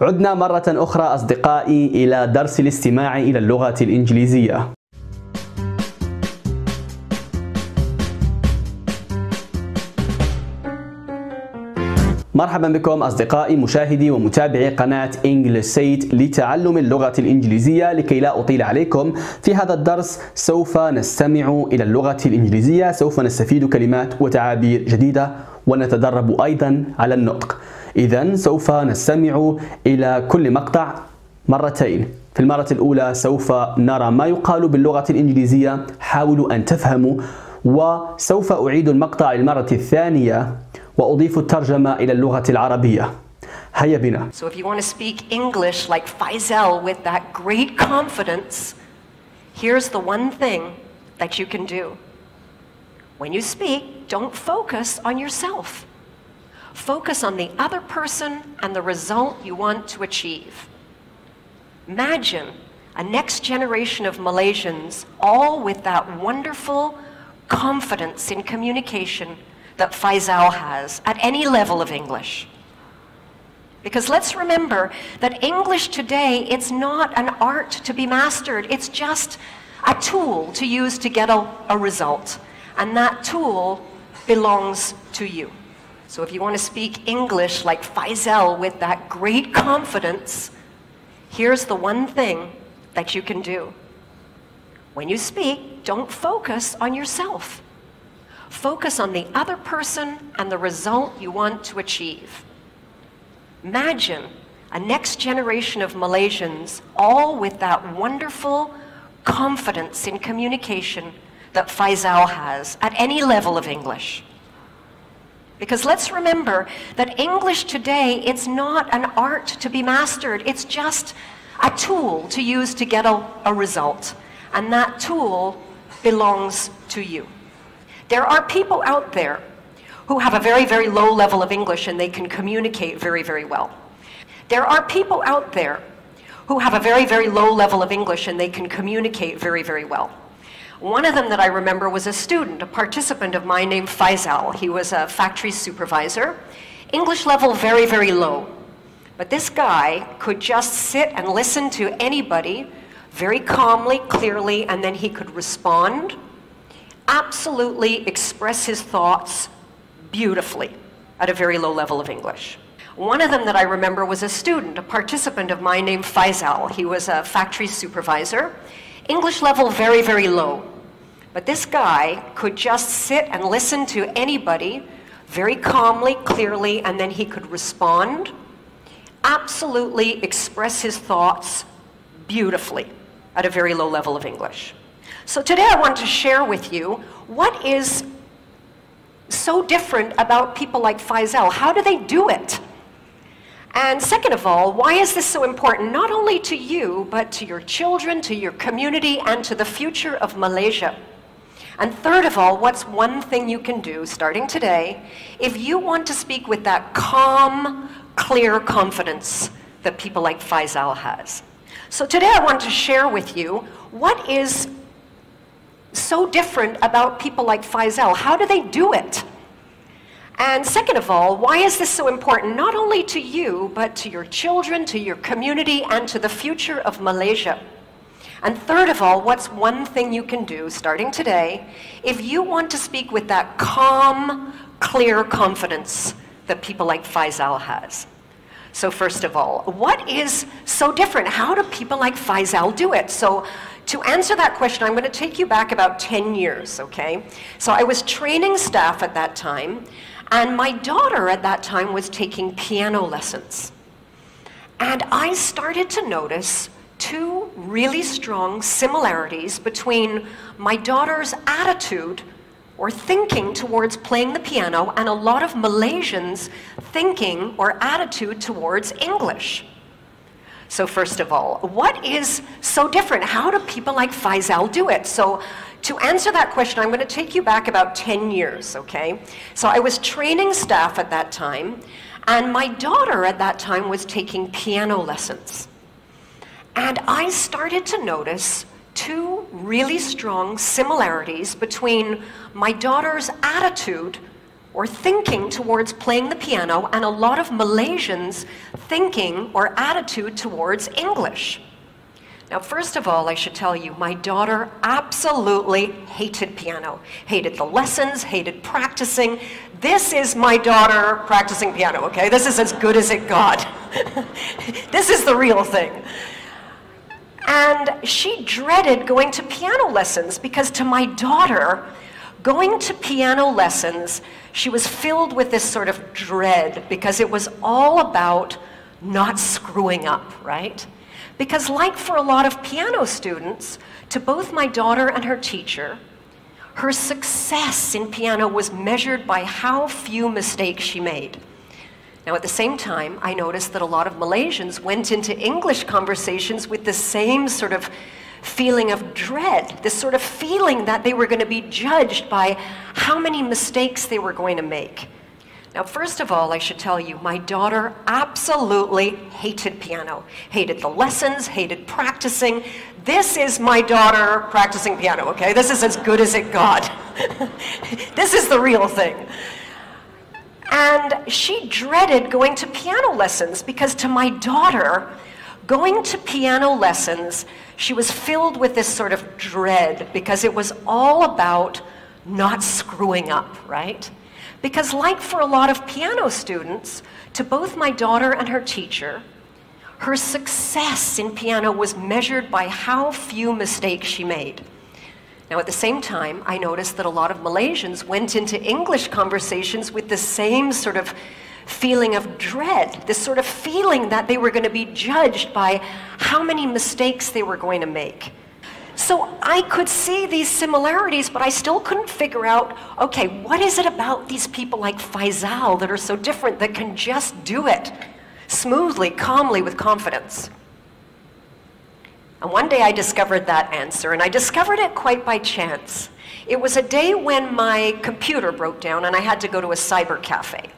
عدنا مرة أخرى أصدقائي إلى درس الاستماع إلى اللغة الإنجليزية. مرحبا بكم أصدقائي مشاهدي ومتابعي قناة English Sate لتعلم اللغة الإنجليزية لكي لا أطيل عليكم. في هذا الدرس سوف نستمع إلى اللغة الإنجليزية سوف نستفيد كلمات وتعابير جديدة. ونتدرب أيضا على النطق. إذا سوف نستمع إلى كل مقطع مرتين. في المرة الأولى سوف نرى ما يقال باللغة الإنجليزية. حاولوا أن تفهموا. وسوف أعيد المقطع للمرة الثانية وأضيف الترجمة إلى اللغة العربية. هيا بنا. So if you want to speak English like Faisal with that great confidence, here's the one thing that you can do. When you speak, don't focus on yourself. Focus on the other person and the result you want to achieve. Imagine a next generation of Malaysians all with that wonderful confidence in communication that Faisal has at any level of English. Because let's remember that English today, it's not an art to be mastered. It's just a tool to use to get a, a result. And that tool belongs to you. So if you want to speak English like Faisal with that great confidence, here's the one thing that you can do. When you speak, don't focus on yourself. Focus on the other person and the result you want to achieve. Imagine a next generation of Malaysians all with that wonderful confidence in communication that Faisal has at any level of English. Because let's remember that English today, it's not an art to be mastered. It's just a tool to use to get a, a result. And that tool belongs to you. There are people out there who have a very, very low level of English and they can communicate very, very well. There are people out there who have a very, very low level of English and they can communicate very, very well. One of them that I remember was a student, a participant of mine named Faisal. He was a factory supervisor. English level very, very low. But this guy could just sit and listen to anybody very calmly, clearly, and then he could respond, absolutely express his thoughts beautifully at a very low level of English. One of them that I remember was a student, a participant of mine named Faisal. He was a factory supervisor. English level very, very low. But this guy could just sit and listen to anybody very calmly, clearly, and then he could respond, absolutely express his thoughts beautifully at a very low level of English. So today I want to share with you what is so different about people like Faisal. How do they do it? And second of all, why is this so important, not only to you, but to your children, to your community, and to the future of Malaysia? And third of all, what's one thing you can do starting today if you want to speak with that calm, clear confidence that people like Faisal has? So today I want to share with you what is so different about people like Faisal. How do they do it? And second of all, why is this so important, not only to you, but to your children, to your community, and to the future of Malaysia? And third of all, what's one thing you can do starting today if you want to speak with that calm, clear confidence that people like Faisal has? So first of all, what is so different? How do people like Faisal do it? So to answer that question, I'm going to take you back about 10 years, okay? So I was training staff at that time, and my daughter at that time was taking piano lessons. And I started to notice two really strong similarities between my daughter's attitude or thinking towards playing the piano and a lot of Malaysians' thinking or attitude towards English. So first of all, what is so different? How do people like Faisal do it? So to answer that question, I'm going to take you back about 10 years, okay? So I was training staff at that time, and my daughter at that time was taking piano lessons. And I started to notice two really strong similarities between my daughter's attitude or thinking towards playing the piano, and a lot of Malaysians' thinking or attitude towards English. Now, first of all, I should tell you, my daughter absolutely hated piano, hated the lessons, hated practicing. This is my daughter practicing piano, okay? This is as good as it got. this is the real thing. And she dreaded going to piano lessons because to my daughter, going to piano lessons, she was filled with this sort of dread because it was all about not screwing up, right? Because, like for a lot of piano students, to both my daughter and her teacher, her success in piano was measured by how few mistakes she made. Now, at the same time, I noticed that a lot of Malaysians went into English conversations with the same sort of feeling of dread, this sort of feeling that they were going to be judged by how many mistakes they were going to make. Now, first of all, I should tell you, my daughter absolutely hated piano, hated the lessons, hated practicing. This is my daughter practicing piano, okay? This is as good as it got. this is the real thing. And she dreaded going to piano lessons because to my daughter, going to piano lessons, she was filled with this sort of dread because it was all about not screwing up, right? Because, like for a lot of piano students, to both my daughter and her teacher, her success in piano was measured by how few mistakes she made. Now, at the same time, I noticed that a lot of Malaysians went into English conversations with the same sort of feeling of dread, this sort of feeling that they were going to be judged by how many mistakes they were going to make. So I could see these similarities, but I still couldn't figure out okay, what is it about these people like Faisal that are so different that can just do it smoothly, calmly, with confidence? And one day I discovered that answer, and I discovered it quite by chance. It was a day when my computer broke down and I had to go to a cyber cafe.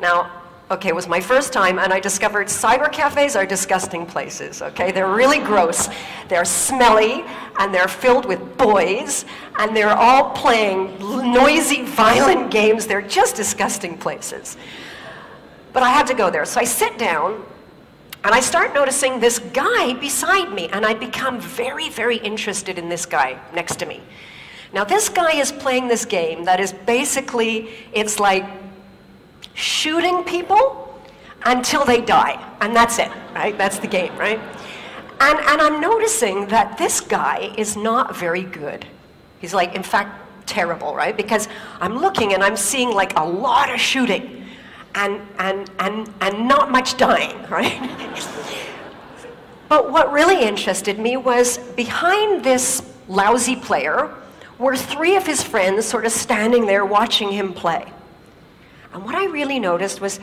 Now, Okay, it was my first time, and I discovered cyber cafes are disgusting places, okay? They're really gross. They're smelly, and they're filled with boys, and they're all playing noisy, violent games. They're just disgusting places. But I had to go there. So I sit down, and I start noticing this guy beside me, and I become very, very interested in this guy next to me. Now, this guy is playing this game that is basically, it's like shooting people until they die. And that's it, right? That's the game, right? And, and I'm noticing that this guy is not very good. He's like, in fact, terrible, right? Because I'm looking and I'm seeing like a lot of shooting and, and, and, and not much dying, right? but what really interested me was behind this lousy player were three of his friends sort of standing there watching him play. And what I really noticed was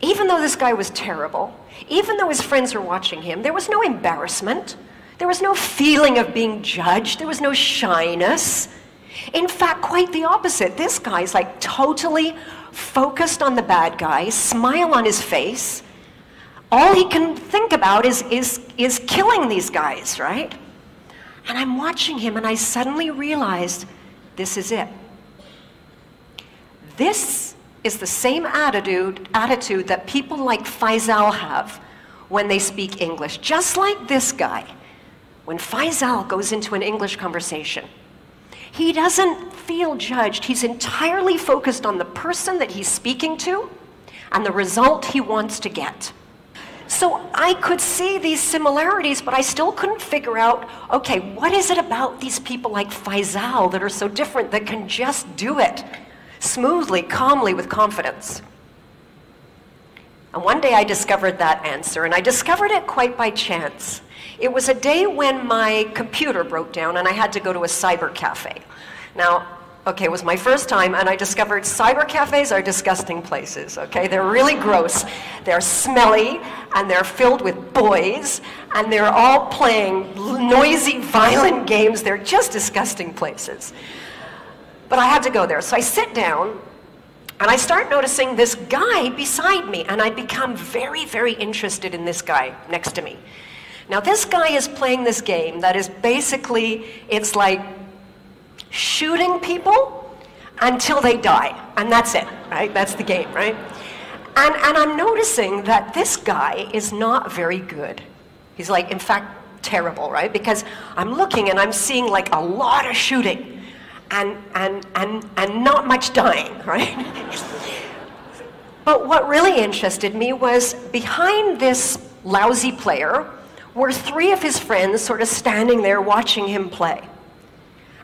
even though this guy was terrible, even though his friends were watching him, there was no embarrassment. There was no feeling of being judged. There was no shyness. In fact, quite the opposite. This guy's like totally focused on the bad guy, smile on his face. All he can think about is, is, is killing these guys, right? And I'm watching him and I suddenly realized this is it. This is the same attitude, attitude that people like Faisal have when they speak English. Just like this guy, when Faisal goes into an English conversation, he doesn't feel judged. He's entirely focused on the person that he's speaking to and the result he wants to get. So I could see these similarities, but I still couldn't figure out okay, what is it about these people like Faisal that are so different that can just do it? smoothly, calmly, with confidence. And one day I discovered that answer, and I discovered it quite by chance. It was a day when my computer broke down and I had to go to a cyber cafe. Now, okay, it was my first time, and I discovered cyber cafes are disgusting places, okay? They're really gross. They're smelly, and they're filled with boys, and they're all playing noisy, violent games. They're just disgusting places. But I had to go there. So I sit down and I start noticing this guy beside me, and I become very, very interested in this guy next to me. Now, this guy is playing this game that is basically, it's like shooting people until they die. And that's it, right? That's the game, right? And, and I'm noticing that this guy is not very good. He's like, in fact, terrible, right? Because I'm looking and I'm seeing like a lot of shooting and, and, and, and not much dying, right? but what really interested me was behind this lousy player were three of his friends sort of standing there watching him play.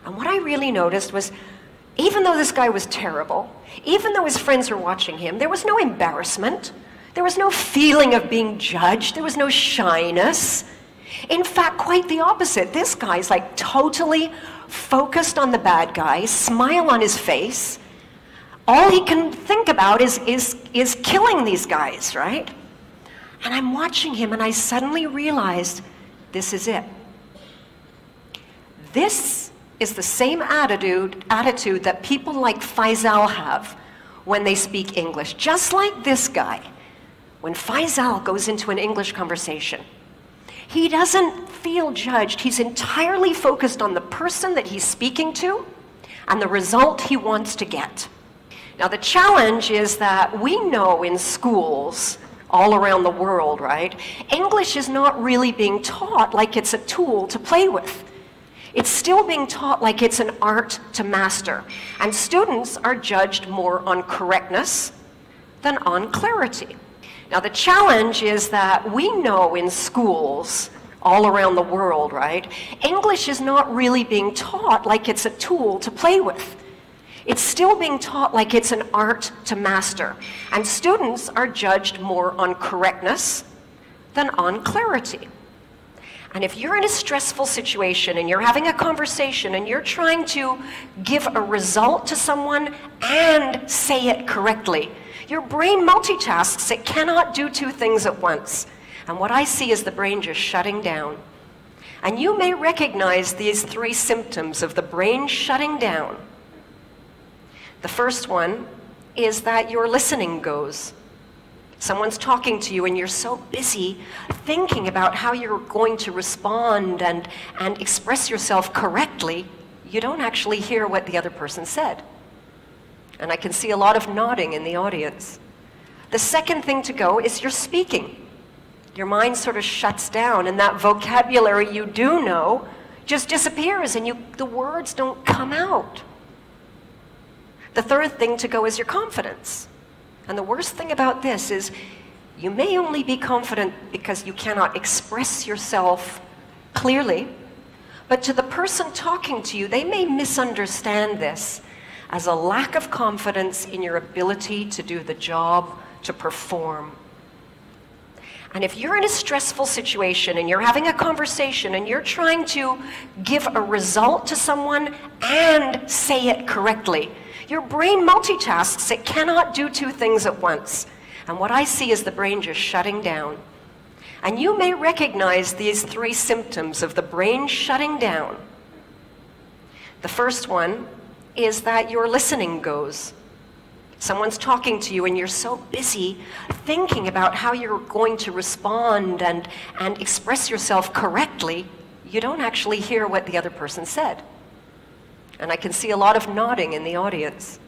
And what I really noticed was even though this guy was terrible, even though his friends were watching him, there was no embarrassment. There was no feeling of being judged. There was no shyness. In fact, quite the opposite. This guy's like totally focused on the bad guy, smile on his face. All he can think about is, is, is killing these guys, right? And I'm watching him and I suddenly realized this is it. This is the same attitude, attitude that people like Faisal have when they speak English. Just like this guy, when Faisal goes into an English conversation, he doesn't feel judged. He's entirely focused on the person that he's speaking to and the result he wants to get. Now, the challenge is that we know in schools all around the world, right? English is not really being taught like it's a tool to play with. It's still being taught like it's an art to master. And students are judged more on correctness than on clarity. Now, the challenge is that we know in schools all around the world, right? English is not really being taught like it's a tool to play with. It's still being taught like it's an art to master. And students are judged more on correctness than on clarity. And if you're in a stressful situation and you're having a conversation and you're trying to give a result to someone and say it correctly, your brain multitasks. It cannot do two things at once. And what I see is the brain just shutting down. And you may recognize these three symptoms of the brain shutting down. The first one is that your listening goes. Someone's talking to you and you're so busy thinking about how you're going to respond and, and express yourself correctly, you don't actually hear what the other person said. And I can see a lot of nodding in the audience. The second thing to go is you're speaking. Your mind sort of shuts down, and that vocabulary you do know just disappears, and you, the words don't come out. The third thing to go is your confidence. And the worst thing about this is you may only be confident because you cannot express yourself clearly, but to the person talking to you, they may misunderstand this as a lack of confidence in your ability to do the job, to perform. And if you're in a stressful situation and you're having a conversation and you're trying to give a result to someone and say it correctly, your brain multitasks, it cannot do two things at once. And what I see is the brain just shutting down. And you may recognize these three symptoms of the brain shutting down. The first one is that your listening goes. Someone's talking to you and you're so busy thinking about how you're going to respond and, and express yourself correctly, you don't actually hear what the other person said. And I can see a lot of nodding in the audience.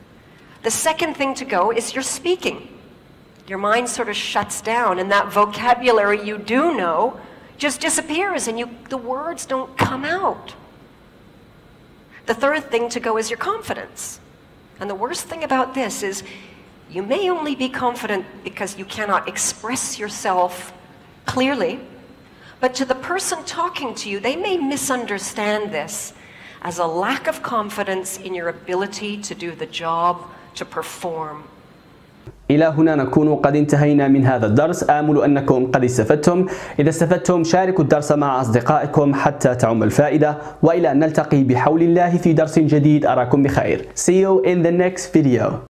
The second thing to go is you're speaking. Your mind sort of shuts down, and that vocabulary you do know just disappears, and you, the words don't come out. The third thing to go is your confidence. And the worst thing about this is you may only be confident because you cannot express yourself clearly, but to the person talking to you, they may misunderstand this as a lack of confidence in your ability to do the job, to perform. إلى هنا نكون قد انتهينا من هذا الدرس. آمل أنكم قد استفدتم. إذا استفدتم شاركوا الدرس مع أصدقائكم حتى تعم الفائدة وإلى أن نلتقي بحول الله في درس جديد أراكم بخير. See you in the next video.